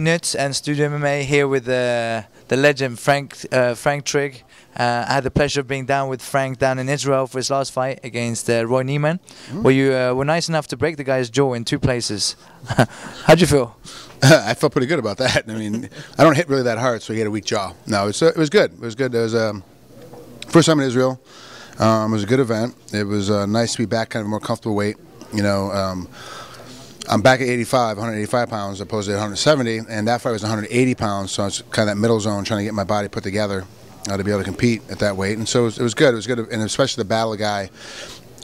Nuts and Studio MMA here with uh, the legend Frank uh, Frank Trigg. Uh, I had the pleasure of being down with Frank down in Israel for his last fight against uh, Roy Niemann, Mm-hmm. where you uh, were nice enough to break the guy's jaw in two places. How'd you feel? I felt pretty good about that. I mean, I don't hit really that hard, so he had a weak jaw. No, it was, uh, it was good. It was good. It was um, first time in Israel. Um, it was a good event. It was uh, nice to be back, kind of a more comfortable weight. You know, um, I'm back at 85, 185 pounds, opposed to 170, and that fight was 180 pounds. So it's kind of that middle zone, trying to get my body put together uh, to be able to compete at that weight. And so it was, it was good. It was good, and especially the battle guy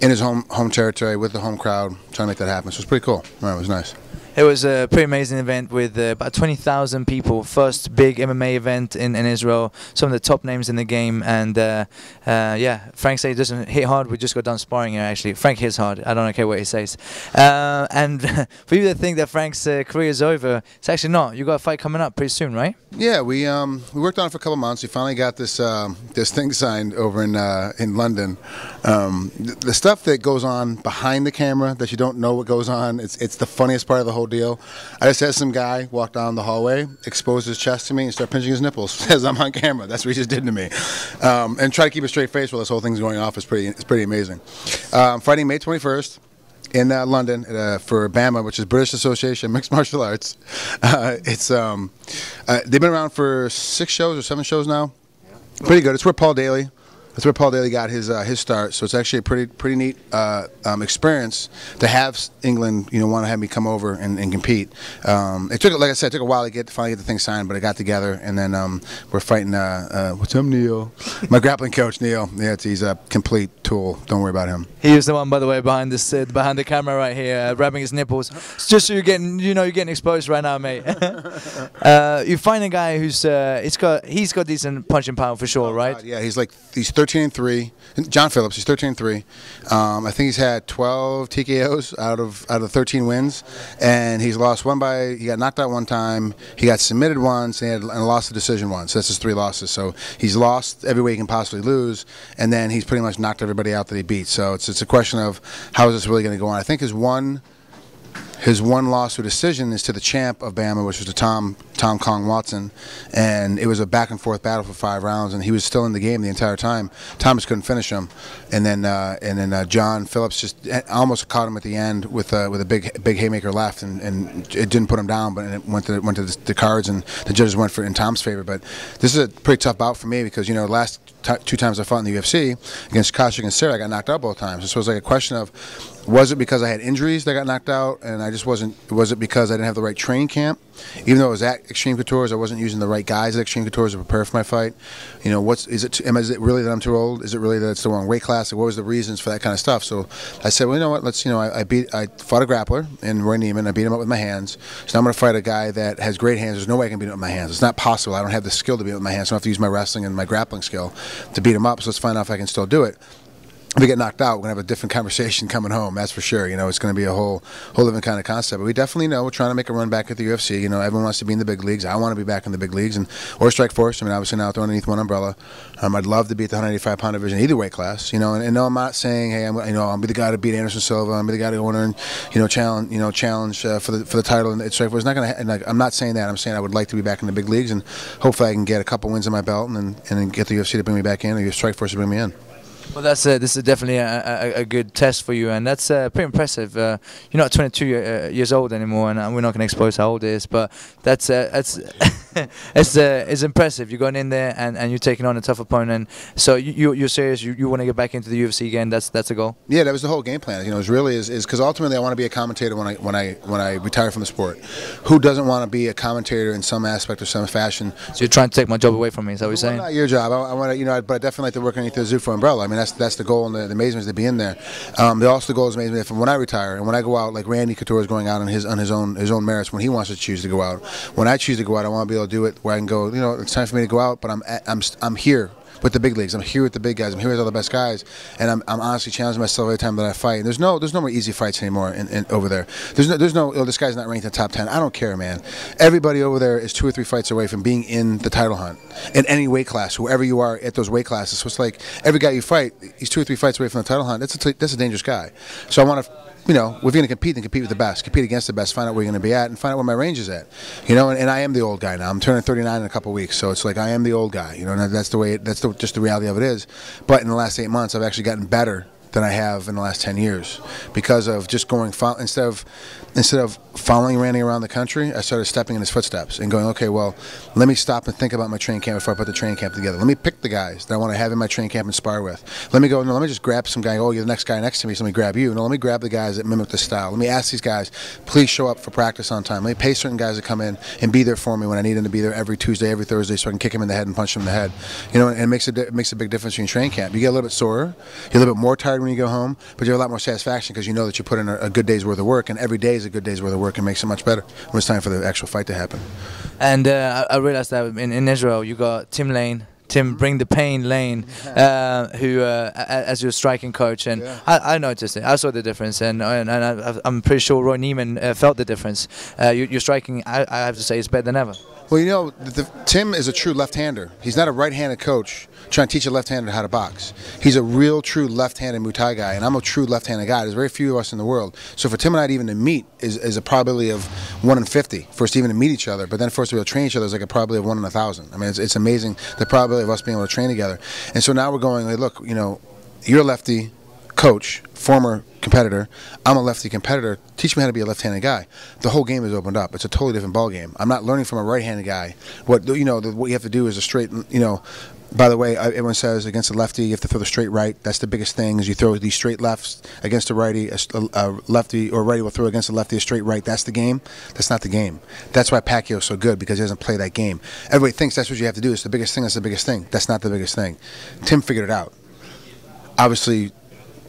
in his home home territory with the home crowd, trying to make that happen. So it was pretty cool. Right, it was nice. It was a pretty amazing event with uh, about 20,000 people. First big MMA event in, in Israel. Some of the top names in the game. And uh, uh, yeah, Frank he doesn't hit hard. We just got done sparring here, actually. Frank hits hard. I don't care what he says. Uh, and for you to think that Frank's uh, career is over, it's actually not. You got a fight coming up pretty soon, right? Yeah, we um, we worked on it for a couple months. We finally got this um, this thing signed over in uh, in London. Um, the, the stuff that goes on behind the camera that you don't know what goes on. It's it's the funniest part of the whole deal. I just had some guy walk down the hallway, expose his chest to me, and start pinching his nipples as I'm on camera. That's what he just did to me. Um, and try to keep a straight face while this whole thing's going off is pretty it's pretty amazing. Um, Friday, May 21st in uh, London uh, for BAMMA, which is British Association Mixed Martial Arts. Uh, it's um, uh, they've been around for six shows or seven shows now. Pretty good. It's where Paul Daley. That's where Paul Daley got his uh, his start. So it's actually a pretty pretty neat uh, um, experience to have England, you know, want to have me come over and, and compete. Um, it took, like I said, it took a while to get to finally get the thing signed, but it got together, and then um, we're fighting. Uh, uh, what's up, Neil? My grappling coach, Neil. Yeah, he's a complete tool. Don't worry about him. He is the one, by the way, behind this uh, behind the camera right here, uh, rubbing his nipples. It's just so you're getting, you know, you're getting exposed right now, mate. uh, you find a guy who's uh, he's got he's got decent punching power for sure, right? God, yeah, he's like he's 13 and three. John Phillips, he's 13 and three. Um, I think he's had 12 TKOs out of out of 13 wins, and he's lost one by he got knocked out one time. He got submitted once, and, he had, and lost the decision once. That's his three losses. So he's lost every way he can possibly lose, and then he's pretty much knocked everybody out that he beat. So it's it's a question of how is this really going to go on. I think his one. His one loss to decision is to the champ of BAMMA, which was to Tom Tom Kong Watson, and it was a back and forth battle for five rounds, and he was still in the game the entire time. Thomas couldn't finish him, and then uh, and then uh, John Phillips just almost caught him at the end with uh, with a big big haymaker left, and, and it didn't put him down, but it went to went to the, the cards, and the judges went for in Tom's favor. But this is a pretty tough bout for me because you know last two times I fought in the UFC against Koscheck and Serra, I got knocked out both times. So it was like a question of was it because I had injuries that got knocked out, and I just wasn't? Was it because I didn't have the right training camp? Even though it was at Extreme Couture's, I wasn't using the right guys at Extreme Couture's to prepare for my fight. You know, what's is it? Am is it really that I'm too old? Is it really that it's the wrong weight class? Like, what was the reasons for that kind of stuff? So I said, well, you know what? Let's you know, I, I beat, I fought a grappler in Roy Neiman. I beat him up with my hands. So now I'm going to fight a guy that has great hands. There's no way I can beat him with my hands. It's not possible. I don't have the skill to beat him with my hands. So I have to use my wrestling and my grappling skill to beat him up. So let's find out if I can still do it if we get knocked out, we're gonna have a different conversation coming home. That's for sure. You know, it's gonna be a whole, whole different kind of concept. But we definitely know we're trying to make a run back at the UFC. You know, everyone wants to be in the big leagues. I want to be back in the big leagues, and or Strikeforce. I mean, obviously now they're underneath one umbrella. Um, I'd love to be at the 185 pound division, either weight class. You know, and, and no, I'm not saying, hey, I'm, you know, I'll be the guy to beat Anderson Silva. I'm be the guy to go in and, you know, challenge, you know, challenge uh, for the for the title. And Strikeforce. It's not gonna. I'm not saying that. I'm saying I would like to be back in the big leagues, and hopefully I can get a couple wins in my belt, and and get the UFC to bring me back in, or Strikeforce to bring me in. Well, that's uh, this is definitely a, a, a, good test for you, and that's uh, pretty impressive. Uh, you're not 22 year, years old anymore, and we're not going to expose how old it is, but that's uh, that's it's uh, it's impressive. You're going in there and, and you're taking on a tough opponent. So you, you are serious. You, you want to get back into the UFC again. That's that's the goal. Yeah, that was the whole game plan. You know, it really is because ultimately I want to be a commentator when I when I when I retire from the sport. Who doesn't want to be a commentator in some aspect or some fashion? So you're trying to take my job away from me. Is that what you're saying? Well, not your job. I, I want to, you know, but I definitely like to work underneath the Zuffa umbrella. I mean, that's that's the goal, and the, the amazement is to be in there. Um, the also the goal is amazement from when I retire and when I go out, like Randy Couture is going out on his on his own his own merits when he wants to choose to go out. When I choose to go out, I want to be able do it where I can go. You know, it's time for me to go out, but I'm I'm I'm here with the big leagues. I'm here with the big guys. I'm here with all the best guys, and I'm, I'm honestly challenging myself every time that I fight. And there's no there's no more easy fights anymore in, in, over there. There's no there's no oh, this guy's not ranked in the top ten. I don't care, man. Everybody over there is two or three fights away from being in the title hunt in any weight class, whoever you are at those weight classes. So it's like every guy you fight, he's two or three fights away from the title hunt. That's a that's a dangerous guy. So I want to you know, you're going to compete, then compete with the best. Compete against the best. Find out where you're going to be at, and find out where my range is at. You know, and, and I am the old guy now. I'm turning 39 in a couple weeks, so it's like I am the old guy. You know, and that's the way. That's the, just the reality of it is. But in the last eight months, I've actually gotten better than I have in the last 10 years because of just going instead of instead of following Randy around the country, I started stepping in his footsteps and going, okay, well, let me stop and think about my training camp before I put the training camp together. Let me pick the guys that I want to have in my training camp and spar with. Let me go, no, let me just grab some guy. Oh, you're the next guy next to me, so let me grab you. No, let me grab the guys that mimic the style. Let me ask these guys, please show up for practice on time. Let me pay certain guys to come in and be there for me when I need them to be there every Tuesday, every Thursday, so I can kick him in the head and punch him in the head. You know, and it makes a, it makes a big difference in training camp. You get a little bit sore, you're a little bit more tired when you go home, but you have a lot more satisfaction because you know that you put in a, a good day's worth of work, and every day is a good day's worth of work and makes it much better when it's time for the actual fight to happen. And uh, I realized that in, in Israel, you got Tim Lane. Tim, bring the pain, Lane, uh, who uh, as your striking coach, and yeah. I, I, noticed it. I saw the difference, and and, and I, am pretty sure Roy Niemann uh, felt the difference. Uh, you, your striking, I, I have to say, is better than ever. Well, you know, the, Tim is a true left-hander. He's not a right-handed coach trying to teach a left-hander how to box. He's a real, true left-handed Muay Thai guy, and I'm a true left-handed guy. There's very few of us in the world. So for Tim and I to even to meet is, is a probability of one in 50 for us to even to meet each other. But then for us to be able to train each other is like a probability of one in a thousand. I mean, it's, it's amazing the probability of us being able to train together. And so now we're going, like, look, you know, you're a lefty, coach, former competitor. I'm a lefty competitor. Teach me how to be a left-handed guy. The whole game is opened up. It's a totally different ball game. I'm not learning from a right-handed guy. What you know, the, what you have to do is a straight. You know, by the way, everyone says against the lefty you have to throw the straight right. That's the biggest thing. Is you throw these straight lefts against a righty, a, a lefty or righty will throw against a lefty a straight right. That's the game. That's not the game. That's why Pacquiao's so good because he doesn't play that game. Everybody thinks that's what you have to do. It's the biggest thing. That's the biggest thing. That's not the biggest thing. Tim figured it out. Obviously,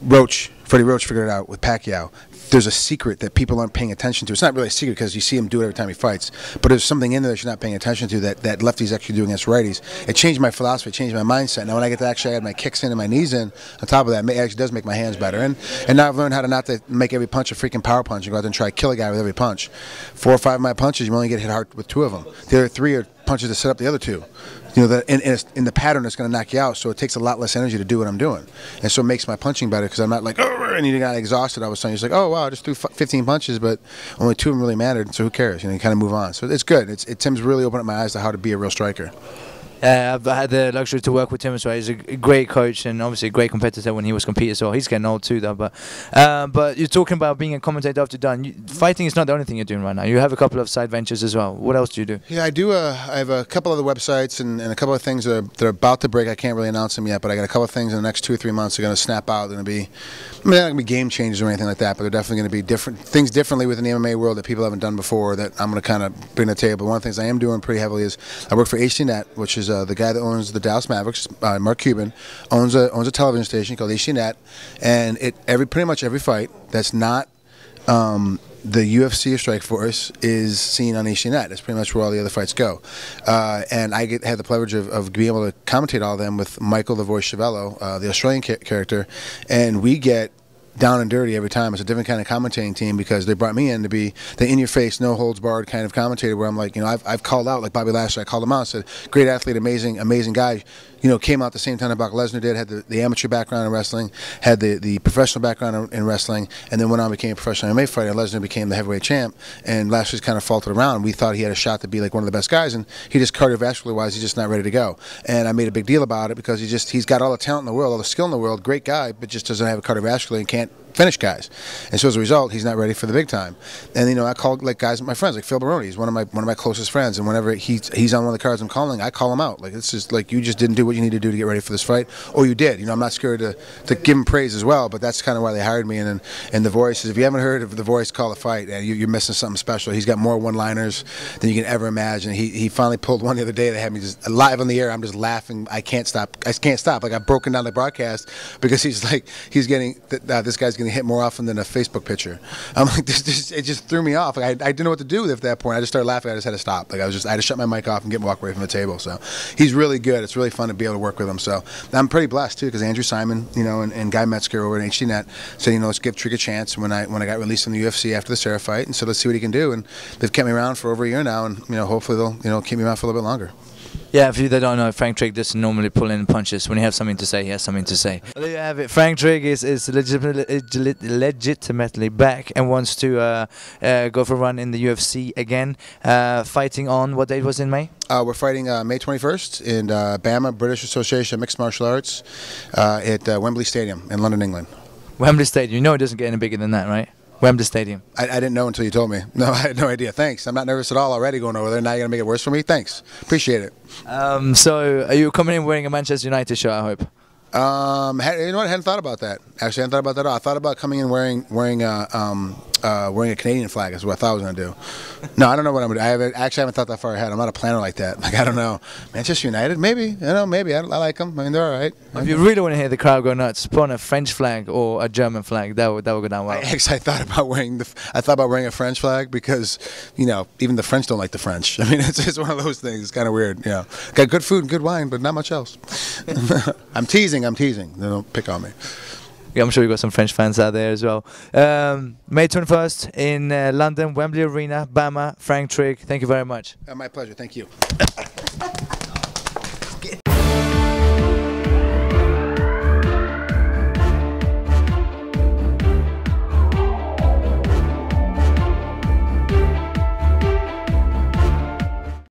Roach, Freddie Roach figured it out with Pacquiao. There's a secret that people aren't paying attention to. It's not really a secret because you see him do it every time he fights, but there's something in there that you're not paying attention to that, that lefties actually do against righties. It changed my philosophy, it changed my mindset. Now when I get to actually add my kicks in and my knees in, on top of that, it actually does make my hands better. And and now I've learned how to not to make every punch a freaking power punch and go out there and try to kill a guy with every punch. Four or five of my punches, you only get hit hard with two of them. The other three are punches to set up the other two you know, that in, in, in, the pattern it's going to knock you out. So it takes a lot less energy to do what I'm doing, and so it makes my punching better because I'm not like oh and you got exhausted. I was saying, it's like, oh wow, I just threw 15 punches, but only two of them really mattered. So who cares? You know, you kind of move on. So it's good. It's it, Tim's really opened up my eyes to how to be a real striker. Uh, I've had the luxury to work with him as well. He's a great coach and obviously a great competitor when he was competing. So he's getting old too, though. But uh, but you're talking about being a commentator after done. You, fighting is not the only thing you're doing right now. You have a couple of side ventures as well. What else do you do? Yeah, I do. Uh, I have a couple of the websites and, and a couple of things that are, that are about to break. I can't really announce them yet, but I got a couple of things in the next two or three months that are going to snap out. They're going to be, I mean, they're not going to be game changers or anything like that, but they're definitely going to be different things differently within the MMA world that people haven't done before. That I'm going to kind of bring to the table. One of the things I am doing pretty heavily is I work for HDNet, which is uh, the guy that owns the Dallas Mavericks. Uh, Mark Cuban owns a owns a television station called HDNet, and it every pretty much every fight that's not um, the UFC or Strikeforce is seen on HDNet. That's pretty much where all the other fights go. Uh, and I get, had the privilege of, of, being able to commentate all of them with Michael the Voice uh, the Australian ca- character, and we get down and dirty every time. It's a different kind of commentating team because they brought me in to be the in your face, no holds barred kind of commentator where I'm like, you know, I've, I've called out, like Bobby Lashley, I called him out, said, great athlete, amazing, amazing guy you know, came out the same time that Brock Lesnar did, had the, the amateur background in wrestling, had the, the professional background in, wrestling, and then went on became a professional MMA fighter. And Lesnar became the heavyweight champ, and Lashley's kind of faltered around. We thought he had a shot to be like one of the best guys, and he just cardiovascular wise, he's just not ready to go. And I made a big deal about it because he just he's got all the talent in the world, all the skill in the world, great guy, but just doesn't have a cardiovascular and can't that finish guys. And so as a result, he's not ready for the big time. And you know, I call like guys, my friends, like Phil Baroni. He's one of my one of my closest friends. And whenever he's he's on one of the cards I'm calling, I call him out. Like it's just like you just didn't do what you need to do to get ready for this fight, or you did. You know, I'm not scared to, to give him praise as well. But that's kind of why they hired me. And and the voice is if you haven't heard of the voice call a fight, and you, are missing something special. He's got more one-liners than you can ever imagine. He he finally pulled one the other day that had me just live on the air. I'm just laughing. I can't stop. I can't stop. Like I've broken down the broadcast because he's like he's getting uh, this guy's getting hit more often than a Facebook picture. I'm like, this, this, it just threw me off. Like, I, I didn't know what to do at that point. I just started laughing. I just had to stop. Like I was just, I had to shut my mic off and get walk away from the table. So he's really good. It's really fun to be able to work with him. So I'm pretty blessed too, because Andrew Simon, you know, and, and Guy Mezger over at HDNet said, you know, let's give Trigg a chance. When I when I got released from the UFC after the Serra fight, and so let's see what he can do. And they've kept me around for over a year now, and you know, hopefully they'll you know keep me around for a little bit longer. Yeah, for you that don't know, Frank Trigg doesn't normally pull in punches. When he has something to say, he has something to say. Well, there you have it. Frank Trigg is, is legitimately, legitimately back and wants to uh, uh, go for a run in the UFC again. Uh, fighting on, what date was in May? Uh, we're fighting uh, May 21st in uh, BAMMA, British Association of Mixed Martial Arts, at Wembley Stadium in London, England. Wembley Stadium. You know it doesn't get any bigger than that, right? Wembley Stadium. I, I, didn't know until you told me. No, I had no idea. Thanks. I'm not nervous at all already going over there. Now you're going to make it worse for me? Thanks. Appreciate it. Um, so, are you coming in wearing a Manchester United shirt, I hope? Um, you know what? I hadn't thought about that. Actually, I thought about that at all. I thought about coming in wearing wearing uh, um, uh, wearing a Canadian flag is what I thought I was going to do. No, I don't know what I'm going to do. I haven't, actually haven't thought that far ahead. I'm not a planner like that. Like, I don't know. Manchester United, maybe. You know, maybe. I, I like them. I mean, they're all right. If you really want to hear the crowd go nuts, put on a French flag or a German flag. That would, that would go down well. I actually I thought about wearing the I thought about wearing a French flag because, you know, even the French don't like the French. I mean, it's just one of those things. It's kind of weird. You know, got good food and good wine, but not much else. I'm teasing. I'm teasing. They don't pick on me yeah, I'm sure you've got some French fans out there as well. Um, May 21st in uh, London, Wembley Arena, BAMMA, Frank Trigg. Thank you very much. Uh, my pleasure. Thank you.